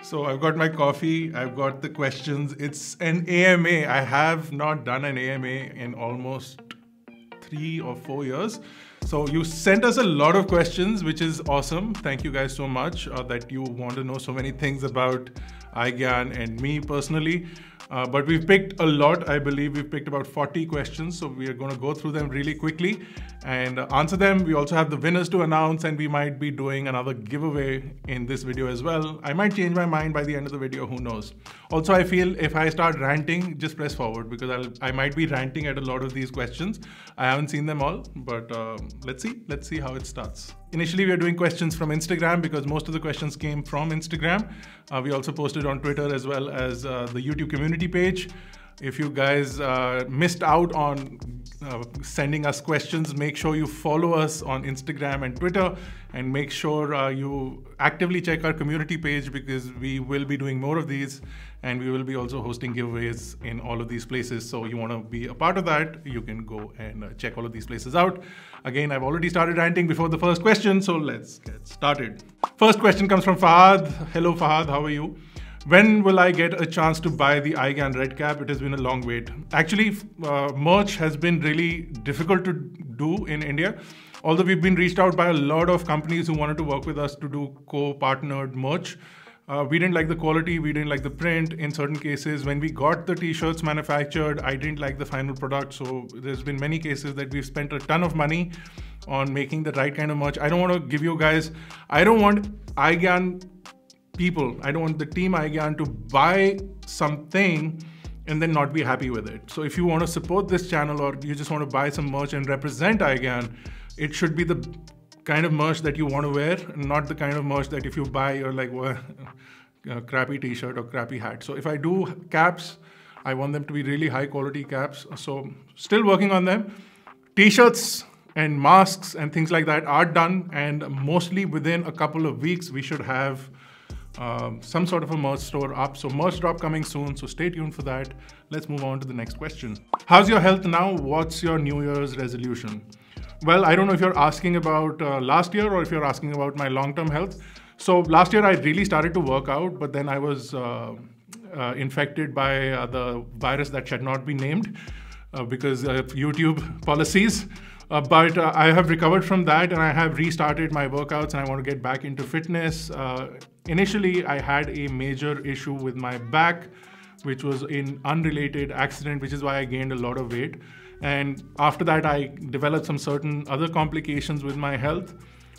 So I've got my coffee, I've got the questions. It's an AMA. I have not done an AMA in almost three or four years. So you sent us a lot of questions, which is awesome. Thank you guys so much uh, that you want to know so many things about iGyaan and me personally. Uh, but we've picked a lot. I believe we've picked about 40 questions. So we are going to go through them really quickly and answer them. We also have the winners to announce and we might be doing another giveaway in this video as well. I might change my mind by the end of the video, who knows. Also, I feel if I start ranting, just press forward because I'll, I might be ranting at a lot of these questions. I haven't seen them all, but uh, let's see. Let's see how it starts. Initially, we are doing questions from Instagram because most of the questions came from Instagram. Uh, we also posted on Twitter as well as uh, the YouTube community page. If you guys uh, missed out on uh, sending us questions, make sure you follow us on Instagram and Twitter and make sure uh, you actively check our community page because we will be doing more of these and we will be also hosting giveaways in all of these places. So you want to be a part of that, you can go and uh, check all of these places out. Again, I've already started ranting before the first question, so let's get started. First question comes from Fahad. Hello Fahad, how are you? When will I get a chance to buy the iGyaan Red Cap? It has been a long wait. Actually, uh, merch has been really difficult to do in India. Although we've been reached out by a lot of companies who wanted to work with us to do co-partnered merch. Uh, we didn't like the quality, we didn't like the print. In certain cases, when we got the t-shirts manufactured, I didn't like the final product. So there's been many cases that we've spent a ton of money on making the right kind of merch. I don't want to give you guys, I don't want iGyaan people, I don't want the team iGyaan to buy something and then not be happy with it. So if you want to support this channel or you just want to buy some merch and represent iGyaan, it should be the kind of merch that you want to wear, not the kind of merch that if you buy, you're like, well, a uh, crappy t-shirt or crappy hat. So if I do caps, I want them to be really high quality caps. So still working on them. T-shirts and masks and things like that are done and mostly within a couple of weeks, we should have um, some sort of a merch store up. So merch drop coming soon. So stay tuned for that. Let's move on to the next question. How's your health now? What's your New Year's resolution? Well, I don't know if you're asking about uh, last year or if you're asking about my long-term health. So last year I really started to work out, but then I was uh, uh, infected by uh, the virus that should not be named uh, because of YouTube policies. Uh, but I have recovered from that and I have restarted my workouts and I want to get back into fitness initially I had a major issue with my back, which was in unrelated accident, which is why I gained a lot of weight. And after that, I developed some certain other complications with my health.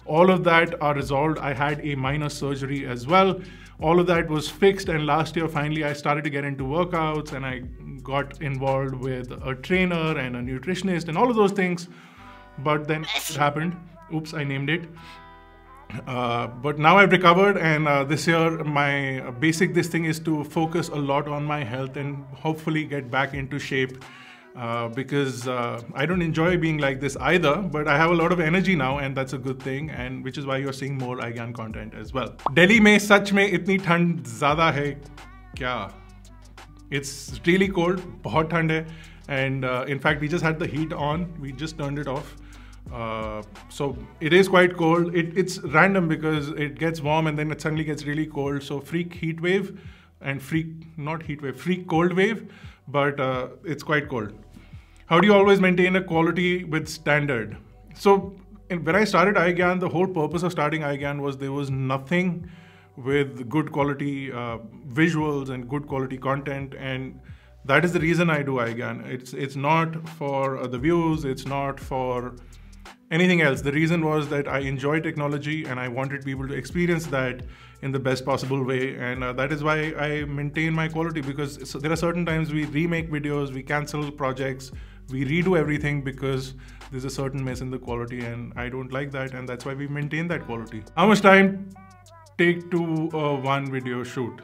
All of that are resolved. I had a minor surgery as well. All of that was fixed. And last year, finally, I started to get into workouts and I got involved with a trainer and a nutritionist and all of those things. But then it happened. Oops, I named it. Uh, but now I've recovered, and uh, this year my uh, basic this thing is to focus a lot on my health and hopefully get back into shape uh, because uh, I don't enjoy being like this either. But I have a lot of energy now, and that's a good thing, and which is why you're seeing more iGyaan content as well. Delhi me, such me, itni thand zada hai. Kya? It's really cold, बहुत thand hai, and uh, in fact we just had the heat on, we just turned it off. Uh, so it is quite cold. It, it's random because it gets warm and then it suddenly gets really cold. So freak heat wave and freak, not heat wave, freak cold wave, but uh, it's quite cold. How do you always maintain a quality with standard? So in, when I started iGyaan, the whole purpose of starting iGyaan was there was nothing with good quality uh, visuals and good quality content and that is the reason I do iGyaan. It's it's not for uh, the views. It's not for anything else. The reason was that I enjoy technology and I wanted people to experience that in the best possible way. And uh, that is why I maintain my quality because there are certain times we remake videos, we cancel projects, we redo everything because there's a certain mess in the quality and I don't like that. And that's why we maintain that quality. How much time take to uh, one video shoot?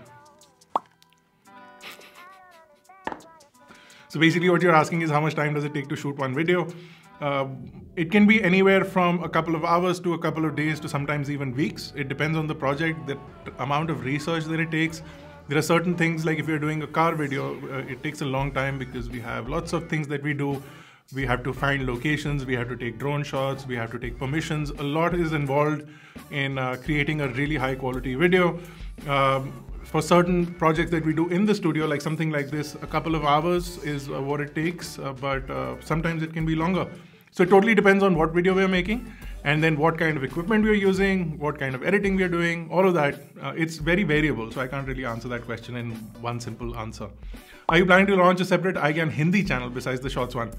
So basically what you're asking is how much time does it take to shoot one video? Uh, it can be anywhere from a couple of hours to a couple of days to sometimes even weeks. It depends on the project, the amount of research that it takes. There are certain things like if you're doing a car video, uh, it takes a long time because we have lots of things that we do. We have to find locations, we have to take drone shots, we have to take permissions. A lot is involved in uh, creating a really high quality video. Um, for certain projects that we do in the studio, like something like this, a couple of hours is uh, what it takes, uh, but uh, sometimes it can be longer. So it totally depends on what video we're making and then what kind of equipment we're using, what kind of editing we're doing, all of that. Uh, it's very variable, so I can't really answer that question in one simple answer. Are you planning to launch a separate iGyaan Hindi channel besides the Shorts one?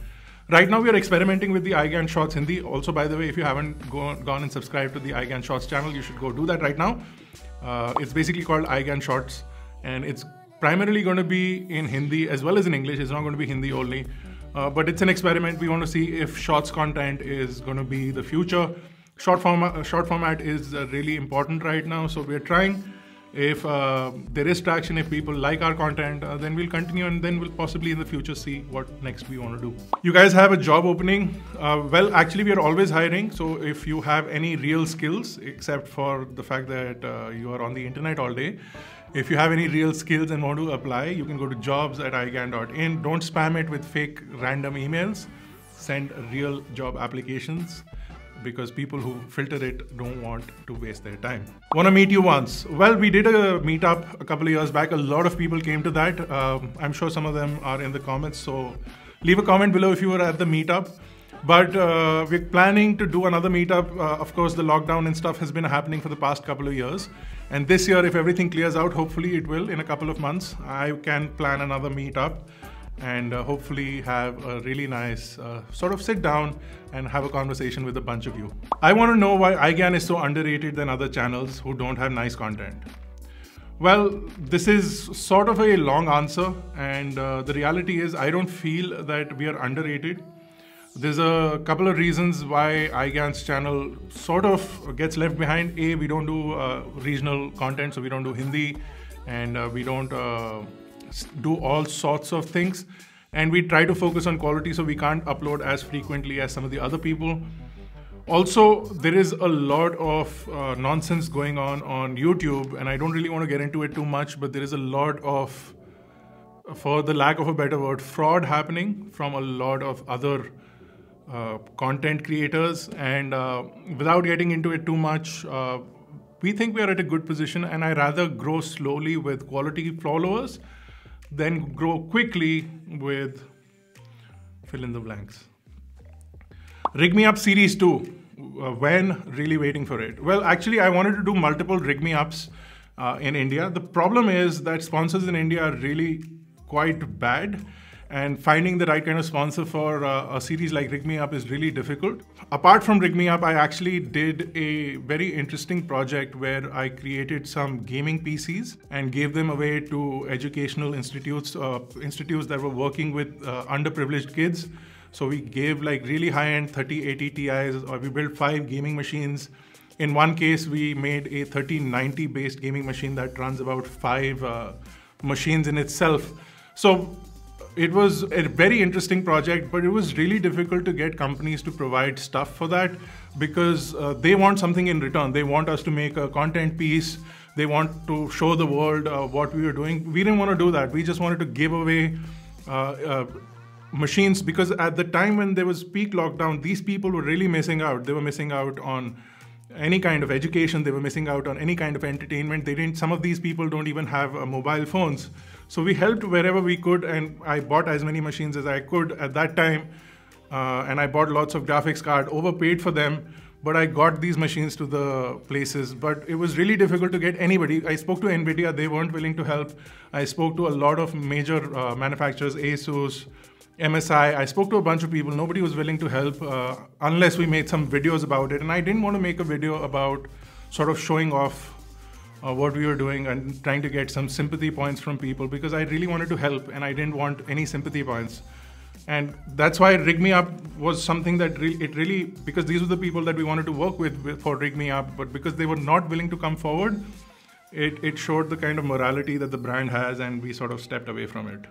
Right now, we are experimenting with the iGyaan Shorts Hindi. Also, by the way, if you haven't gone, gone and subscribed to the iGyaan Shorts channel, you should go do that right now. Uh, it's basically called iGyaan Shorts, and it's primarily going to be in Hindi as well as in English. It's not going to be Hindi only. Uh, but it's an experiment. We want to see if shorts content is going to be the future. Short format, short format is uh, really important right now. So we're trying. If uh, there is traction, if people like our content, uh, then we'll continue and then we'll possibly in the future see what next we want to do. You guys have a job opening. Uh, well, actually, we are always hiring. So if you have any real skills, except for the fact that uh, you are on the internet all day, if you have any real skills and want to apply, you can go to jobs at igyaan.in. Don't spam it with fake random emails. Send real job applications because people who filter it don't want to waste their time. Want to meet you once? Well, we did a meetup a couple of years back. A lot of people came to that. Um, I'm sure some of them are in the comments. So leave a comment below if you were at the meetup. But uh, we're planning to do another meetup. Uh, of course, the lockdown and stuff has been happening for the past couple of years. And this year, if everything clears out, hopefully it will in a couple of months, I can plan another meetup and uh, hopefully have a really nice uh, sort of sit down and have a conversation with a bunch of you. I want to know why iGyaan is so underrated than other channels who don't have nice content. Well, this is sort of a long answer, and uh, the reality is, I don't feel that we are underrated. There's a couple of reasons why iGyaan's channel sort of gets left behind. A, we don't do uh, regional content, so we don't do Hindi, and uh, we don't uh, do all sorts of things. And we try to focus on quality, so we can't upload as frequently as some of the other people. Also, there is a lot of uh, nonsense going on on YouTube, and I don't really want to get into it too much, but there is a lot of, for the lack of a better word, fraud happening from a lot of other content creators. And uh, without getting into it too much, uh, we think we are at a good position. And I rather grow slowly with quality followers than grow quickly with fill in the blanks. Rig Me Up Series 2. Uh, when really waiting for it? Well, actually, I wanted to do multiple Rig Me Ups uh, in India. The problem is that sponsors in India are really quite bad and finding the right kind of sponsor for uh, a series like Rig Me Up is really difficult. Apart from Rig Me Up, I actually did a very interesting project where I created some gaming PCs and gave them away to educational institutes, uh, institutes that were working with uh, underprivileged kids. So we gave like really high-end 3080 Ti's, or we built five gaming machines. In one case, we made a 3090 based gaming machine that runs about five uh, machines in itself. So it was a very interesting project, but it was really difficult to get companies to provide stuff for that because uh, they want something in return. They want us to make a content piece. They want to show the world uh, what we were doing. We didn't want to do that. We just wanted to give away uh, uh, machines because at the time when there was peak lockdown, these people were really missing out. They were missing out on any kind of education. They were missing out on any kind of entertainment. They didn't. Some of these people don't even have uh, mobile phones. So we helped wherever we could, and I bought as many machines as I could at that time. Uh, and I bought lots of graphics card, overpaid for them, but I got these machines to the places. But it was really difficult to get anybody. I spoke to NVIDIA, they weren't willing to help. I spoke to a lot of major uh, manufacturers, ASUS, MSI. I spoke to a bunch of people. Nobody was willing to help uh, unless we made some videos about it. And I didn't want to make a video about sort of showing off uh, what we were doing and trying to get some sympathy points from people because I really wanted to help and I didn't want any sympathy points. And that's why Rig Me Up was something that re- it really, because these were the people that we wanted to work with, for Rig Me Up, but because they were not willing to come forward, it, it showed the kind of morality that the brand has and we sort of stepped away from it.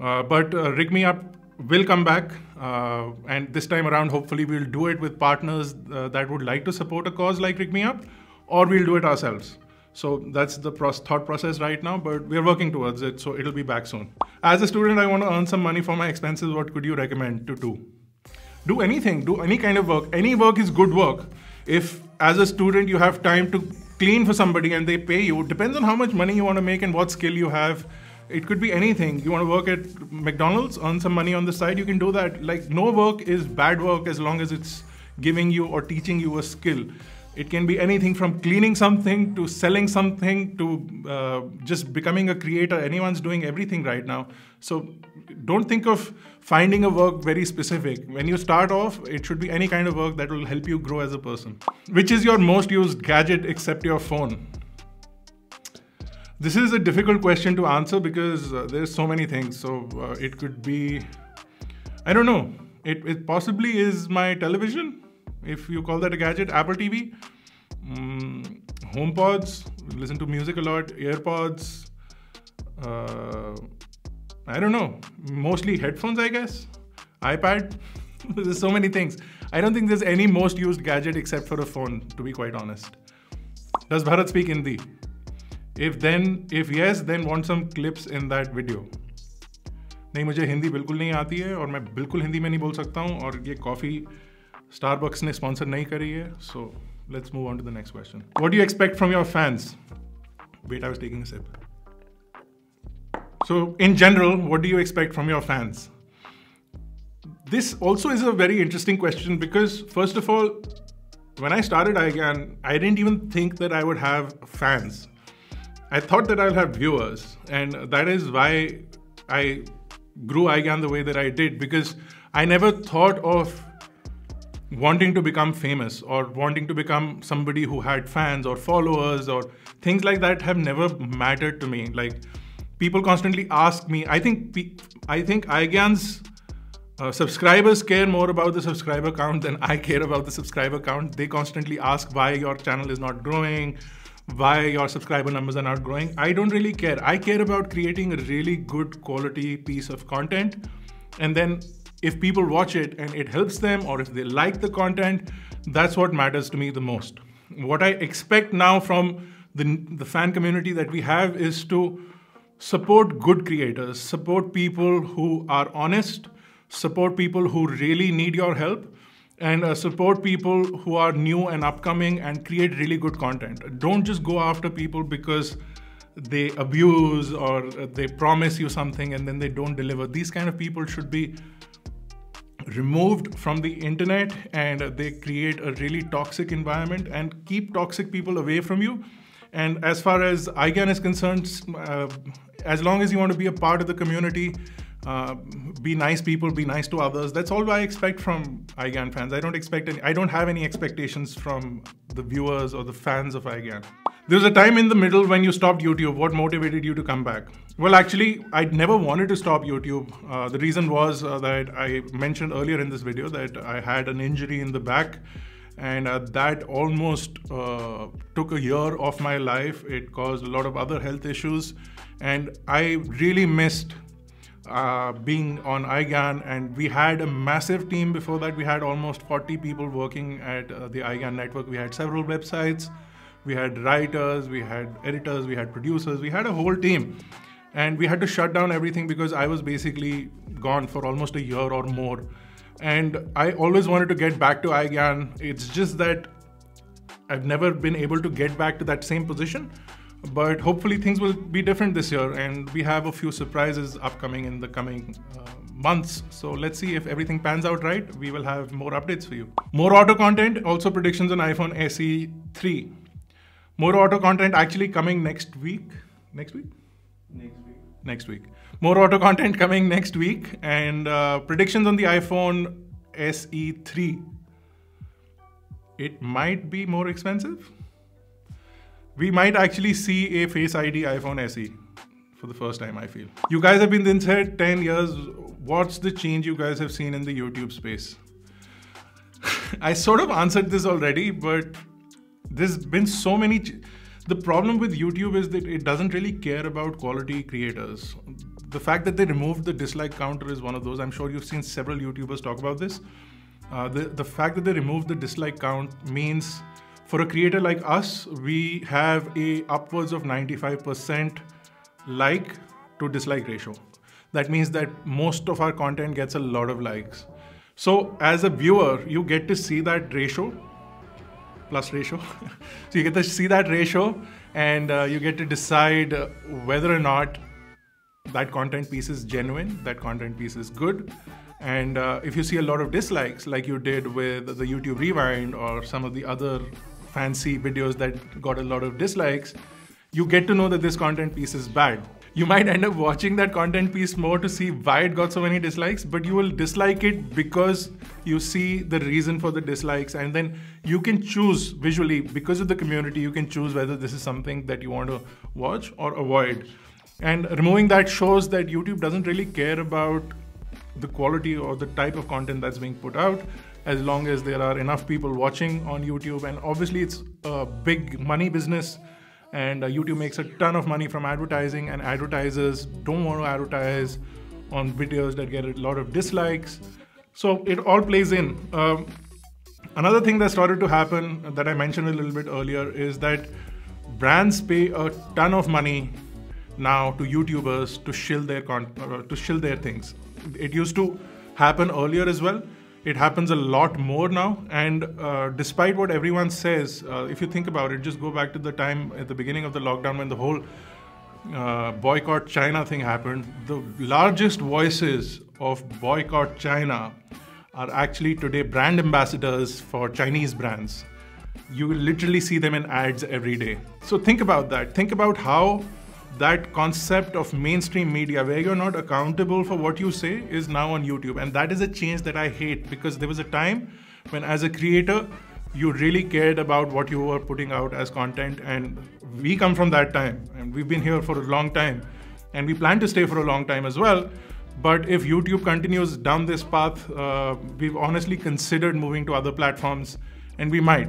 Uh, but uh, Rig Me Up will come back, uh, and this time around, hopefully, we'll do it with partners uh, that would like to support a cause like Rig Me Up or we'll do it ourselves. So that's the thought process right now, but we're working towards it, so it'll be back soon. As a student, I want to earn some money for my expenses. What could you recommend to do? Do anything, do any kind of work. Any work is good work. If, as a student, you have time to clean for somebody and they pay you, depends on how much money you want to make and what skill you have. It could be anything. You want to work at McDonald's, earn some money on the side, you can do that. Like, no work is bad work as long as it's giving you or teaching you a skill. It can be anything from cleaning something to selling something to uh, just becoming a creator. Anyone's doing everything right now. So don't think of finding a work very specific. When you start off, it should be any kind of work that will help you grow as a person. Which is your most used gadget except your phone? This is a difficult question to answer because uh, there's so many things. So uh, it could be, I don't know. It, it possibly is my television if you call that a gadget, Apple TV, mm, HomePods, listen to music a lot, AirPods, uh, I don't know, mostly headphones, I guess, iPad. there's so many things. I don't think there's any most used gadget except for a phone, to be quite honest. Does Bharat speak Hindi? If then, if yes, then want some clips in that video. नहीं मुझे हिंदी बिल्कुल नहीं आती है और मैं बिल्कुल हिंदी में नहीं बोल सकता हूँ और ये कॉफ़ी स्टारबक्स ने स्पॉन्सर नहीं करी है to the next question. What do you expect from your fans? Wait i was taking a sip. So in general what do you expect from your fans? This also is a very interesting question because first of all when i started iGyaan i didn't even think that i would have fans. I thought that i'll have viewers and that is why i grew iGyaan the way that i did because i never thought of wanting to become famous or wanting to become somebody who had fans or followers or things like that have never mattered to me. Like people constantly ask me i think i think iGyaan's uh, subscribers care more about the subscriber count than i care about the subscriber count. They constantly ask why your channel is not growing why your subscriber numbers are not growing. I don't really care. I care about creating a really good quality piece of content and then if people watch it and it helps them or if they like the content, that's what matters to me the most. What I expect now from the, the fan community that we have is to support good creators, support people who are honest, support people who really need your help, and uh, support people who are new and upcoming and create really good content. Don't just go after people because they abuse or they promise you something and then they don't deliver. These kind of people should be removed from the internet and they create a really toxic environment and keep toxic people away from you. And as far as iGyaan is concerned, uh, as long as you want to be a part of the community, uh, be nice people, be nice to others. That's all I expect from iGyaan fans. I don't expect any, I don't have any expectations from the viewers or the fans of iGyaan. There was a time in the middle when you stopped YouTube. What motivated you to come back? Well, actually, I never wanted to stop YouTube. Uh, the reason was uh, that I mentioned earlier in this video that I had an injury in the back and uh, that almost uh, took a year off my life. It caused a lot of other health issues and I really missed uh, being on iGyaan and we had a massive team before that. We had almost 40 people working at uh, the iGyaan network. We had several websites we had writers, we had editors, we had producers, we had a whole team. And we had to shut down everything because I was basically gone for almost a year or more. And I always wanted to get back to iGyaan. It's just that I've never been able to get back to that same position. But hopefully things will be different this year, and we have a few surprises upcoming in the coming uh, months. So let's see if everything pans out right. We will have more updates for you. More auto content, also predictions on iPhone SE 3. More auto content actually coming next week. Next week? Next week. Next week. More auto content coming next week. And uh, predictions on the iPhone SE3. It might be more expensive. We might actually see a Face ID iPhone SE for the first time, I feel. You guys have been inside 10 years. What's the change you guys have seen in the YouTube space? I sort of answered this already, but there's been so many. The problem with YouTube is that it doesn't really care about quality creators. The fact that they removed the dislike counter is one of those. I'm sure you've seen several YouTubers talk about this. Uh, the, the fact that they removed the dislike count means for a creator like us, we have a upwards of 95% like to dislike ratio. That means that most of our content gets a lot of likes. So as a viewer, you get to see that ratio plus ratio. so you get to see that ratio and uh, you get to decide whether or not that content piece is genuine, that content piece is good. And uh, if you see a lot of dislikes, like you did with the YouTube Rewind or some of the other fancy videos that got a lot of dislikes, you get to know that this content piece is bad. You might end up watching that content piece more to see why it got so many dislikes, but you will dislike it because you see the reason for the dislikes, and then you can choose visually because of the community. You can choose whether this is something that you want to watch or avoid. And removing that shows that YouTube doesn't really care about the quality or the type of content that's being put out as long as there are enough people watching on YouTube. And obviously, it's a big money business, and uh, YouTube makes a ton of money from advertising, and advertisers don't want to advertise on videos that get a lot of dislikes. So it all plays in. Um, another thing that started to happen that I mentioned a little bit earlier is that brands pay a ton of money now to YouTubers to shill their con- uh, to shill their things. It used to happen earlier as well. It happens a lot more now. And uh, despite what everyone says, uh, if you think about it, just go back to the time at the beginning of the lockdown when the whole uh, boycott China thing happened. The largest voices of boycott China are actually today brand ambassadors for Chinese brands. You literally see them in ads every day. So think about that. Think about how that concept of mainstream media where you're not accountable for what you say is now on YouTube. And that is a change that I hate because there was a time when, as a creator, you really cared about what you were putting out as content. And we come from that time, and we've been here for a long time, and we plan to stay for a long time as well. But if YouTube continues down this path, uh, we've honestly considered moving to other platforms, and we might,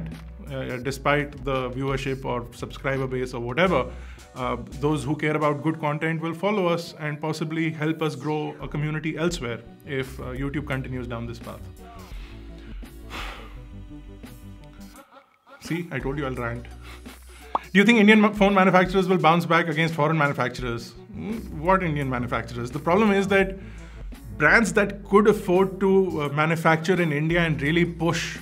uh, despite the viewership or subscriber base or whatever uh, those who care about good content will follow us and possibly help us grow a community elsewhere if uh, YouTube continues down this path. See, I told you I'll rant. Do you think Indian phone manufacturers will bounce back against foreign manufacturers? Hmm, what Indian manufacturers? The problem is that brands that could afford to uh, manufacture in India and really push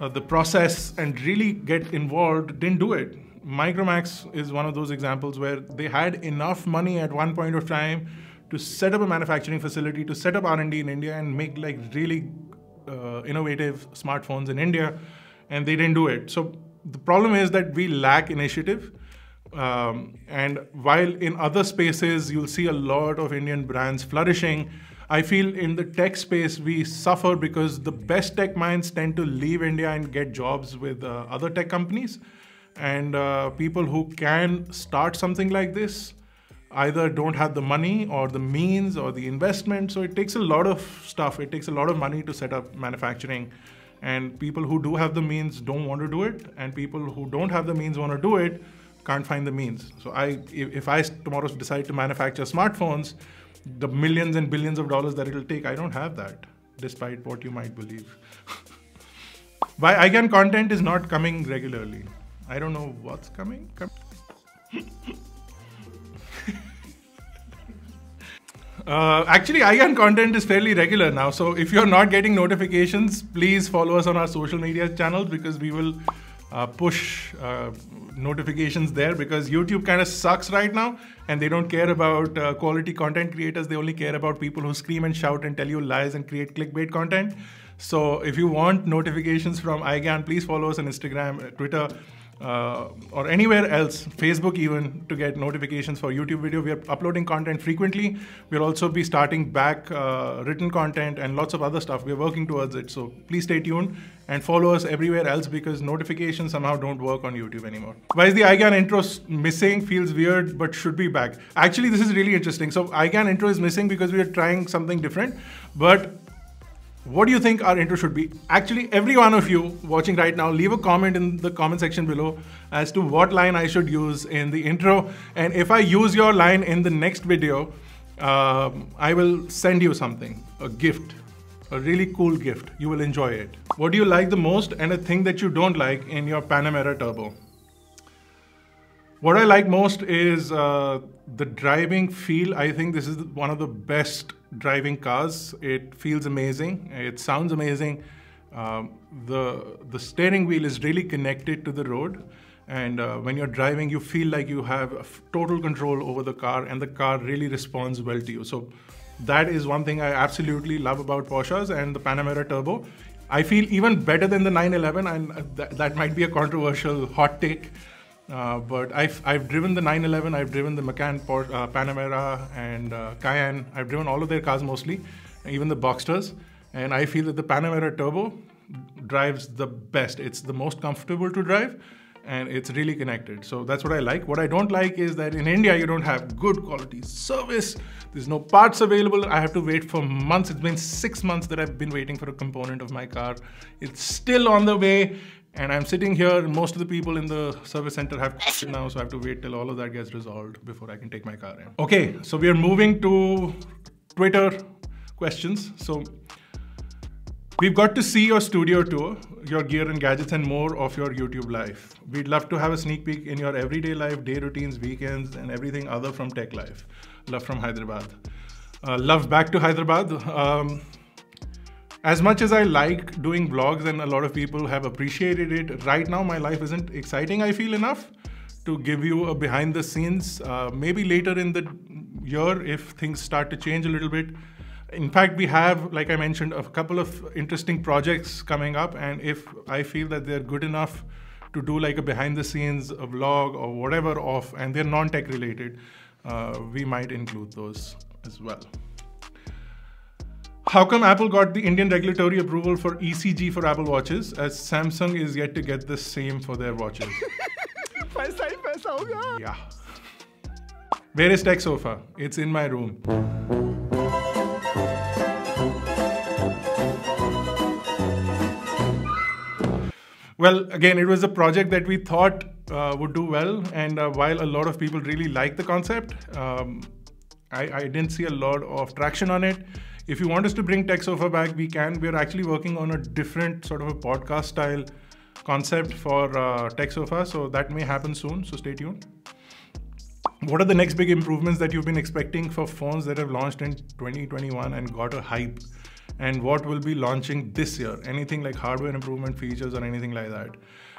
uh, the process and really get involved didn't do it. Micromax is one of those examples where they had enough money at one point of time to set up a manufacturing facility, to set up R&D in India and make like really uh, innovative smartphones in India, and they didn't do it. So the problem is that we lack initiative. Um, and while in other spaces you'll see a lot of Indian brands flourishing, I feel in the tech space we suffer because the best tech minds tend to leave India and get jobs with uh, other tech companies and uh, people who can start something like this either don't have the money or the means or the investment. So it takes a lot of stuff. It takes a lot of money to set up manufacturing. And people who do have the means don't want to do it. And people who don't have the means want to do it can't find the means. So i if i tomorrow decide to manufacture smartphones the millions and billions of dollars that it'll take i don't have that despite what you might believe. Why iGyaan content is not coming regularly I don't know what's coming. Uh, actually, iGyaan content is fairly regular now. So if you're not getting notifications, please follow us on our social media channels because we will uh, push uh, notifications there because YouTube kind of sucks right now and they don't care about uh, quality content creators. They only care about people who scream and shout and tell you lies and create clickbait content. So if you want notifications from iGyaan, please follow us on Instagram, Twitter uh, or anywhere else, Facebook even, to get notifications for YouTube video. We are uploading content frequently. We'll also be starting back uh, written content and lots of other stuff. We're working towards it. So please stay tuned and follow us everywhere else because notifications somehow don't work on YouTube anymore. Why is the iGyaan intro missing? Feels weird, but should be back. Actually, this is really interesting. So iGyaan intro is missing because we are trying something different, but what do you think our intro should be? Actually, every one of you watching right now, leave a comment in the comment section below as to what line I should use in the intro. And if I use your line in the next video, uh, I will send you something, a gift, a really cool gift. You will enjoy it. What do you like the most and a thing that you don't like in your Panamera Turbo? What I like most is uh, the driving feel. I think this is one of the best driving cars. It feels amazing. It sounds amazing. Um, the the steering wheel is really connected to the road and uh, when you're driving you feel like you have total control over the car and the car really responds well to you so that is one thing i absolutely love about porsches and the panamera turbo i feel even better than the 911 and uh, th- that might be a controversial hot take uh, but I've, I've driven the 911, I've driven the Macan Port, uh, Panamera and uh, Cayenne. I've driven all of their cars mostly, even the Boxsters. And I feel that the Panamera Turbo drives the best. It's the most comfortable to drive and it's really connected. So that's what I like. What I don't like is that in India you don't have good quality service. There's no parts available. I have to wait for months. It's been six months that I've been waiting for a component of my car. It's still on the way. And I'm sitting here, most of the people in the service center have now, so I have to wait till all of that gets resolved before I can take my car in. Okay, so we are moving to Twitter questions. So We've got to see your studio tour, your gear and gadgets, and more of your YouTube life. We'd love to have a sneak peek in your everyday life, day routines, weekends, and everything other from tech life. Love from Hyderabad. Uh, love back to Hyderabad. Um, as much as I like doing vlogs, and a lot of people have appreciated it, right now my life isn't exciting, I feel enough to give you a behind the scenes. Uh, maybe later in the year, if things start to change a little bit, in fact, we have, like I mentioned, a couple of interesting projects coming up. And if I feel that they're good enough to do like a behind the scenes, a vlog or whatever off, and they're non tech related, uh, we might include those as well. How come Apple got the Indian regulatory approval for ECG for Apple watches, as Samsung is yet to get the same for their watches? yeah. Where is Tech Sofa? It's in my room. Well, again, it was a project that we thought uh, would do well, and uh, while a lot of people really like the concept, um, I, I, didn't see a lot of traction on it. If you want us to bring Tech Sofa back, we can. We're actually working on a different sort of a podcast style concept for uh, Tech so that may happen soon. So stay tuned. What are the next big improvements that you've been expecting for phones that have launched in 2021 and got a hype? and what will be launching this year. Anything like hardware improvement features or anything like that.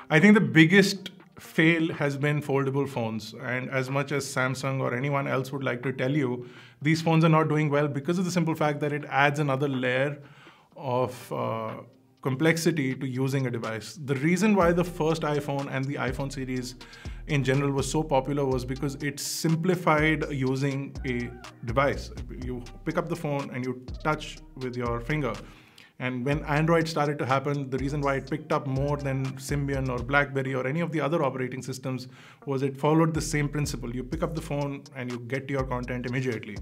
I think the biggest fail has been foldable phones. And as much as Samsung or anyone else would like to tell you, these phones are not doing well because of the simple fact that it adds another layer of uh, complexity to using a device. The reason why the first iPhone and the iPhone series in general was so popular was because it simplified using a device. You pick up the phone and you touch with your finger. And when Android started to happen, the reason why it picked up more than Symbian or BlackBerry or any of the other operating systems was it followed the same principle. You pick up the phone and you get your content immediately.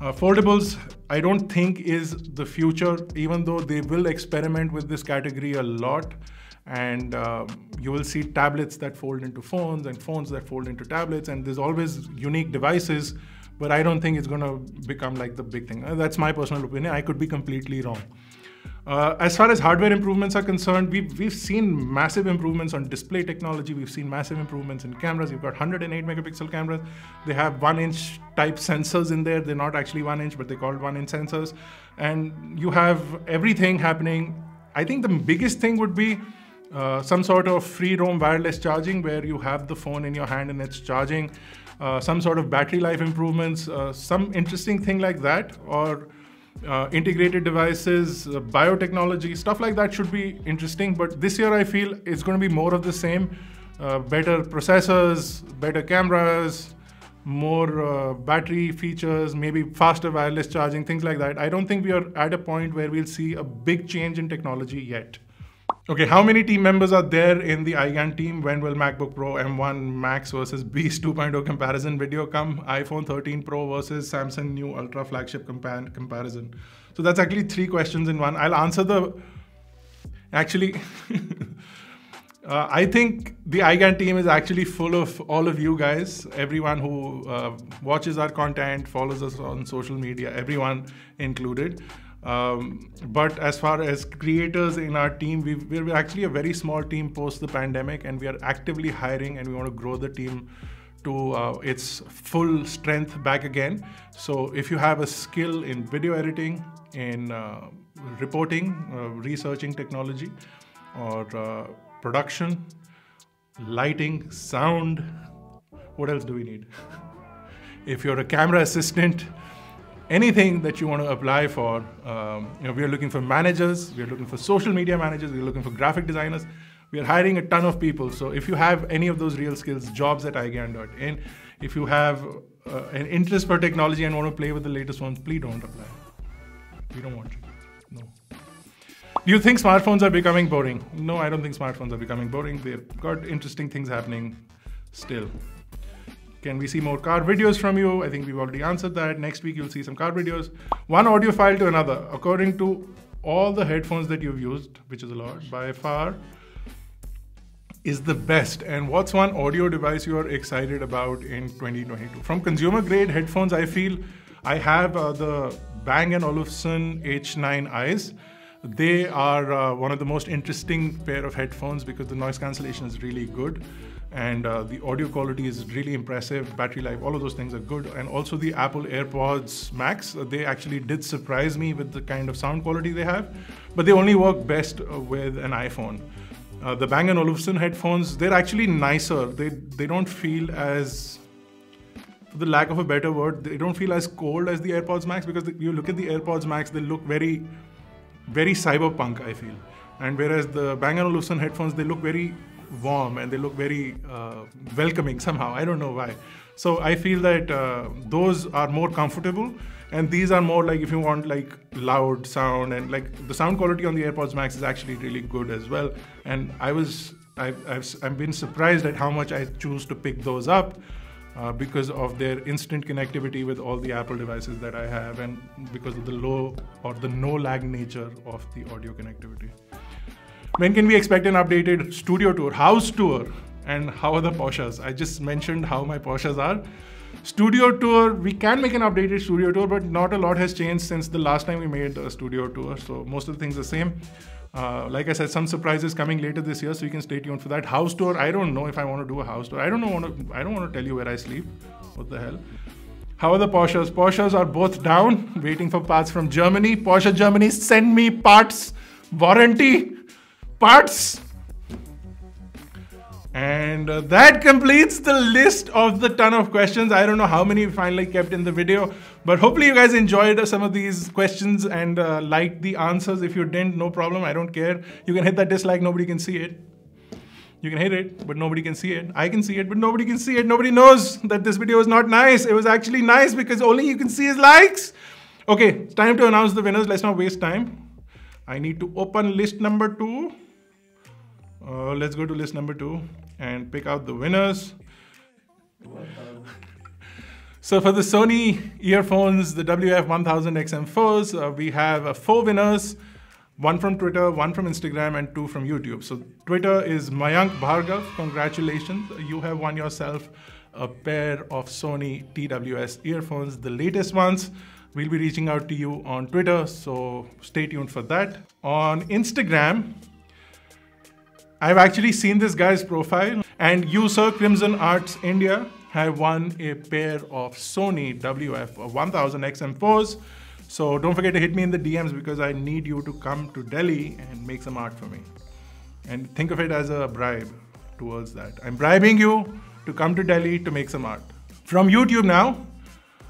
Uh, foldables, I don't think is the future, even though they will experiment with this category a lot. And uh, you will see tablets that fold into phones and phones that fold into tablets, and there's always unique devices. But I don't think it's going to become like the big thing. Uh, that's my personal opinion. I could be completely wrong. Uh, as far as hardware improvements are concerned, we've, we've seen massive improvements on display technology. We've seen massive improvements in cameras. We've got 108 megapixel cameras. They have one inch type sensors in there. They're not actually one inch, but they're called one inch sensors. And you have everything happening. I think the biggest thing would be uh, some sort of free roam wireless charging where you have the phone in your hand and it's charging. Uh, some sort of battery life improvements, uh, some interesting thing like that, or uh, integrated devices, uh, biotechnology, stuff like that should be interesting. But this year, I feel it's going to be more of the same uh, better processors, better cameras, more uh, battery features, maybe faster wireless charging, things like that. I don't think we are at a point where we'll see a big change in technology yet. Okay, how many team members are there in the iGyaan team? When will MacBook Pro M1 Max versus Beast 2.0 comparison video come? iPhone 13 Pro versus Samsung new Ultra flagship compa- comparison. So that's actually three questions in one. I'll answer the. Actually, uh, I think the iGyaan team is actually full of all of you guys, everyone who uh, watches our content, follows us on social media, everyone included. Um, but as far as creators in our team, we we're actually a very small team post the pandemic, and we are actively hiring, and we want to grow the team to uh, its full strength back again. So if you have a skill in video editing, in uh, reporting, uh, researching technology, or uh, production, lighting, sound. What else do we need? if you're a camera assistant, anything that you want to apply for, um, you know, we are looking for managers, we are looking for social media managers, we are looking for graphic designers. We are hiring a ton of people. So if you have any of those real skills, jobs at iGyaan.in. If you have uh, an interest for technology and want to play with the latest ones, please don't apply. We don't want you. No. Do you think smartphones are becoming boring? No, I don't think smartphones are becoming boring. They've got interesting things happening still. Can we see more car videos from you? I think we've already answered that. Next week, you'll see some car videos. One audio file to another. According to all the headphones that you've used, which is a lot, by far, is the best and what's one audio device you are excited about in 2022 from consumer grade headphones i feel i have uh, the bang & olufsen h9is they are uh, one of the most interesting pair of headphones because the noise cancellation is really good and uh, the audio quality is really impressive battery life all of those things are good and also the apple airpods max uh, they actually did surprise me with the kind of sound quality they have but they only work best uh, with an iphone uh, the Bang & Olufsen headphones, they're actually nicer. They, they don't feel as, for the lack of a better word, they don't feel as cold as the AirPods Max because the, you look at the AirPods Max, they look very, very cyberpunk, I feel. And whereas the Bang & Olufsen headphones, they look very warm and they look very uh, welcoming somehow. I don't know why. So I feel that uh, those are more comfortable and these are more like if you want like loud sound and like the sound quality on the AirPods Max is actually really good as well. And I was I've, I've, I've been surprised at how much I choose to pick those up. Uh, because of their instant connectivity with all the Apple devices that I have, and because of the low or the no lag nature of the audio connectivity. When can we expect an updated studio tour, house tour, and how are the Porsches? I just mentioned how my Porsches are. Studio tour, we can make an updated studio tour, but not a lot has changed since the last time we made a studio tour. So most of the things are the same. Uh, like I said, some surprises coming later this year, so you can stay tuned for that. House tour, I don't know if I want to do a house tour. I don't know. Want to, I don't want to tell you where I sleep. What the hell? How are the Porsches? Porsches are both down, waiting for parts from Germany. Porsche Germany, send me parts, warranty, parts. And uh, that completes the list of the ton of questions. I don't know how many finally kept in the video, but hopefully you guys enjoyed some of these questions and uh, liked the answers. If you didn't, no problem. I don't care. You can hit that dislike. Nobody can see it. You can hit it, but nobody can see it. I can see it, but nobody can see it. Nobody knows that this video is not nice. It was actually nice because only you can see his likes. Okay, it's time to announce the winners. Let's not waste time. I need to open list number two. Uh, let's go to list number two and pick out the winners. So for the Sony earphones, the WF-1000XM4s, uh, we have uh, four winners, one from Twitter, one from Instagram, and two from YouTube. So Twitter is Mayank Bhargav. Congratulations, you have won yourself a pair of Sony TWS earphones, the latest ones. We'll be reaching out to you on Twitter, so stay tuned for that. On Instagram, I've actually seen this guy's profile, and you, Sir Crimson Arts India, have won a pair of Sony WF 1000 XM4s. So don't forget to hit me in the DMs because I need you to come to Delhi and make some art for me. And think of it as a bribe towards that. I'm bribing you to come to Delhi to make some art. From YouTube now,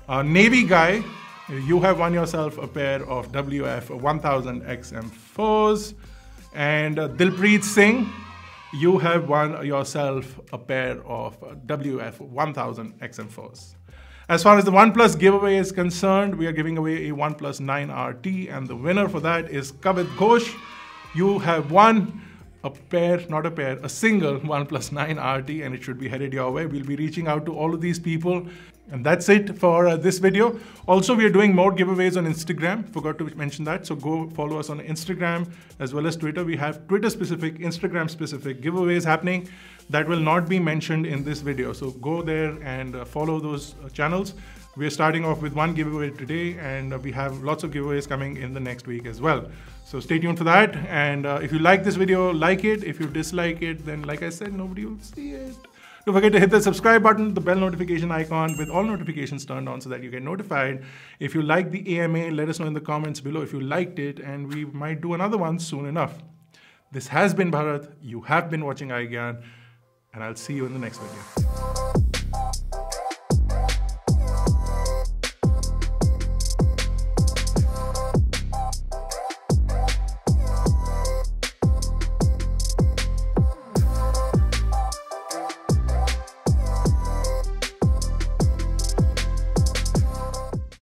uh, Navy Guy, you have won yourself a pair of WF 1000 XM4s. And uh, Dilpreet Singh, you have won yourself a pair of WF 1000 XM4s. As far as the OnePlus giveaway is concerned, we are giving away a OnePlus 9 RT, and the winner for that is Kavit Ghosh. You have won a pair, not a pair, a single OnePlus 9 RT, and it should be headed your way. We'll be reaching out to all of these people and that's it for uh, this video. Also, we are doing more giveaways on Instagram. Forgot to mention that. So go follow us on Instagram as well as Twitter. We have Twitter specific, Instagram specific giveaways happening that will not be mentioned in this video. So go there and uh, follow those uh, channels. We are starting off with one giveaway today and uh, we have lots of giveaways coming in the next week as well. So stay tuned for that. And uh, if you like this video, like it. If you dislike it, then like I said, nobody will see it. Don't forget to hit the subscribe button, the bell notification icon with all notifications turned on so that you get notified. If you like the AMA, let us know in the comments below if you liked it, and we might do another one soon enough. This has been Bharat. You have been watching iGyaan, and I'll see you in the next video.